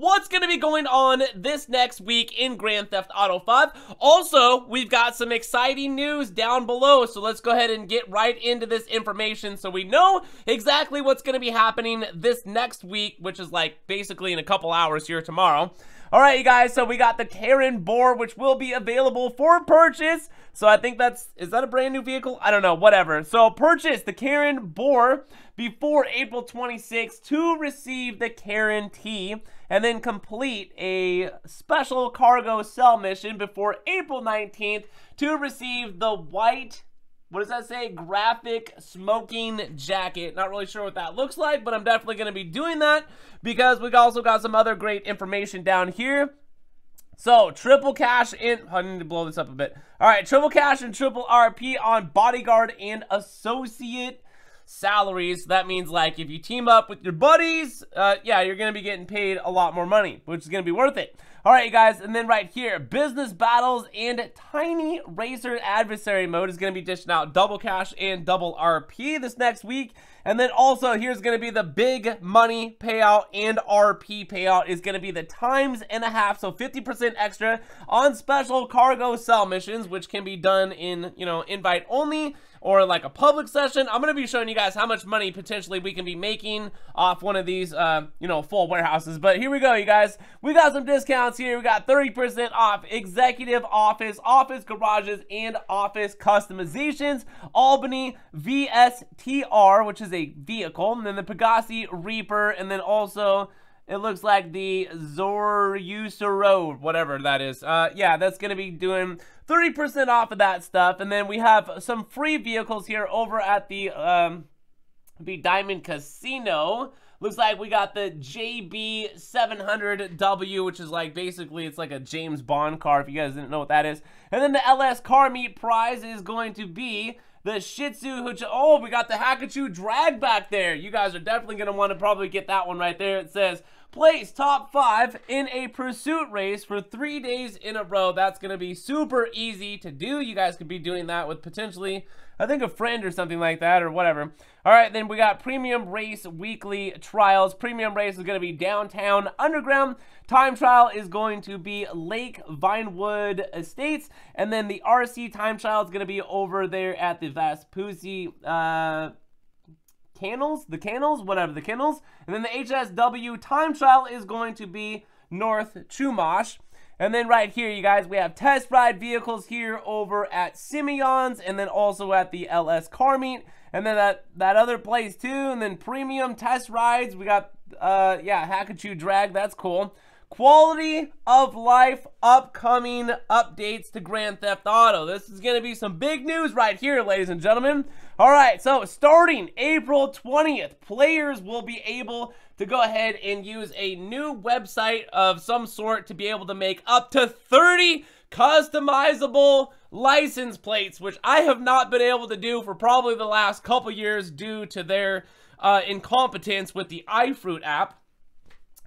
What what's going to be going on this next week in Grand Theft Auto 5. Also, we've got some exciting news down below, so let's go ahead and get right into this information so we know exactly what's going to be happening this next week, which is like basically in a couple hours here tomorrow. All right, you guys, so we got the Karin Boor, which will be available for purchase. So I think that's, is that a brand new vehicle? I don't know, whatever. So purchase the Karin Boor before April 26th to receive the Karin T and then complete a special cargo sell mission before April 19th to receive the white what does that say? Graphic smoking jacket. Not really sure what that looks like, but I'm definitely going to be doing that because we've also got some other great information down here. So, triple cash in... Oh, I need to blow this up a bit. All right, triple cash and triple RP on bodyguard and associate salaries. That means, like, if you team up with your buddies, uh, yeah, you're going to be getting paid a lot more money, which is going to be worth it. All right, guys, and then right here, business battles and tiny racer adversary mode is going to be dishing out double cash and double RP this next week. And then also here's going to be the big money payout and RP payout is going to be the times and a half, so 50% extra on special cargo sell missions, which can be done in, you know, invite only or like a public session. I'm going to be showing you guys how much money potentially we can be making off one of these, uh, you know, full warehouses. But here we go, you guys. We got some discounts here. We got 30% off executive office, office garages, and office customizations. Albany VSTR, which is a vehicle, and then the Pegassi Reaper, and then also it looks like the Zorrusso, whatever that is. Uh, yeah, that's going to be doing 30% off of that stuff. And then we have some free vehicles here over at the, um, the Diamond Casino. Looks like we got the JB700W, which is like basically it's like a James Bond car if you guys didn't know what that is. And then the LS Car Meet prize is going to be the Shitzu Oh, we got the Hakuchou drag back there. You guys are definitely going to want to probably get that one right there. It says place top five in a pursuit race for three days in a row. That's going to be super easy to do. You guys could be doing that with potentially, I think, a friend or something like that or whatever. All right, then we got Premium Race Weekly Trials. Premium Race is going to be Downtown Underground. Time trial is going to be Lake Vinewood Estates. And then the RC time trial is going to be over there at the Vespucci uh, Canals, the Canals, whatever, the Kennels. And then the HSW time trial is going to be North Chumash. And then right here, you guys, we have test ride vehicles here over at Simeon's and then also at the LS Car Meet. And then that, that other place too. And then premium test rides. We got, uh, yeah, Hakuchou Drag. That's cool. Quality of life upcoming updates to Grand Theft Auto. This is going to be some big news right here, ladies and gentlemen. All right, so starting April 20th, players will be able to go ahead and use a new website of some sort to be able to make up to 30 customizable license plates, which I have not been able to do for probably the last couple years due to their uh, incompetence with the iFruit app.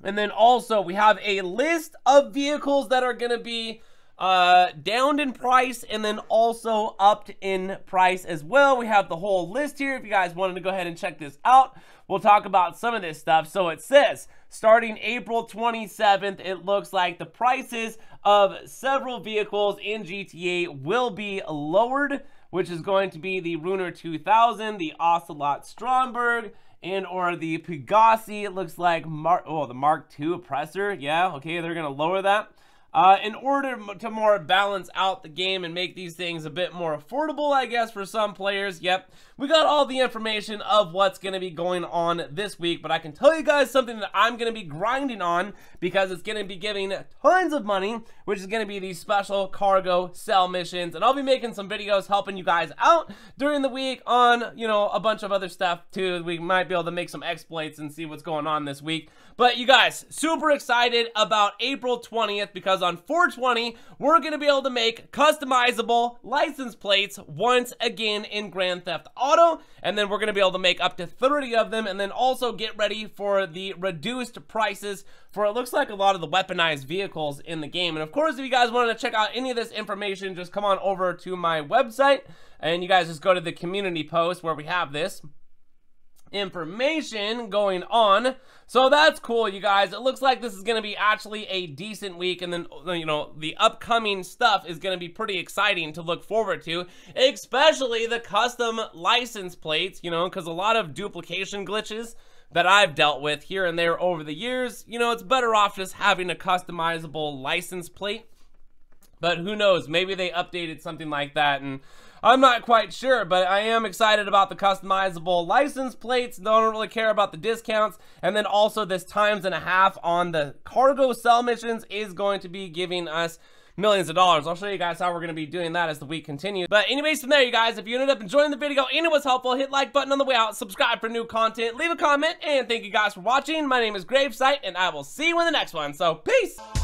And then also we have a list of vehicles that are going to be uh, downed in price and then also upped in price as well. We have the whole list here. If you guys wanted to go ahead and check this out, we'll talk about some of this stuff. So it says starting April 27th, it looks like the prices of several vehicles in GTA will be lowered, which is going to be the Ruiner 2000, the Ocelot Stromberg, and or the Pegassi, it looks like, Mark, oh, the Mark II oppressor. Yeah, okay, they're going to lower that. Uh, in order to more balance out the game and make these things a bit more affordable, I guess, for some players. Yep, we got all the information of what's going to be going on this week, but I can tell you guys something that I'm going to be grinding on because it's going to be giving tons of money, which is going to be these special cargo sell missions, and I'll be making some videos helping you guys out during the week on, you know, a bunch of other stuff too. We might be able to make some exploits and see what's going on this week. But you guys, super excited about April 20th because on 420, we're going to be able to make customizable license plates once again in Grand Theft Auto. And then we're going to be able to make up to 30 of them and then also get ready for the reduced prices for it looks like a lot of the weaponized vehicles in the game. And of course, if you guys wanted to check out any of this information, just come on over to my website and you guys just go to the community post where we have this. Information going on. So that's cool, you guys. It looks like this is going to be actually a decent week, and then, uh, you know, the upcoming stuff is going to be pretty exciting to look forward to, especially the custom license plates, you know, because a lot of duplication glitches that I've dealt with here and there over the years, you know, it's better off just having a customizable license plate. But who knows, maybe they updated something like that and I'm not quite sure, but I am excited about the customizable license plates. Don't really care about the discounts. And then also this times and a half on the cargo sell missions is going to be giving us millions of dollars. I'll show you guys how we're going to be doing that as the week continues. But anyways, from there, you guys, if you ended up enjoying the video and it was helpful, hit like button on the way out, subscribe for new content, leave a comment, and thank you guys for watching. My name is Gravesight, and I will see you in the next one. So, peace!